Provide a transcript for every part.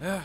Yeah.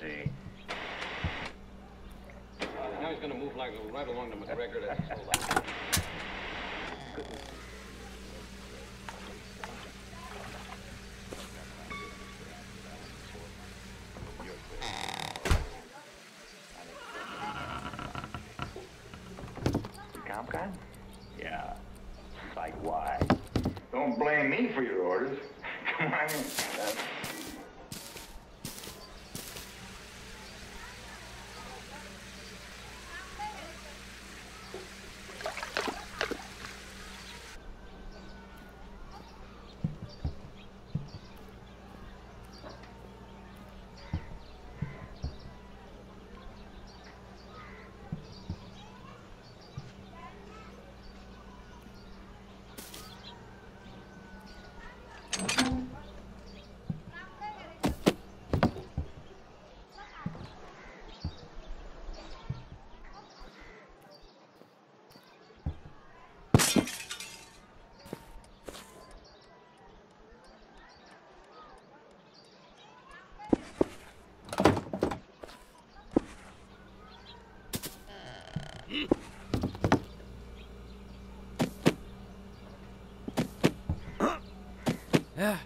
Busy. Now he's gonna move like right along to McGregor to his whole life. Comp guy? Yeah. Like why? Don't blame me for your orders. Come on in. Yeah.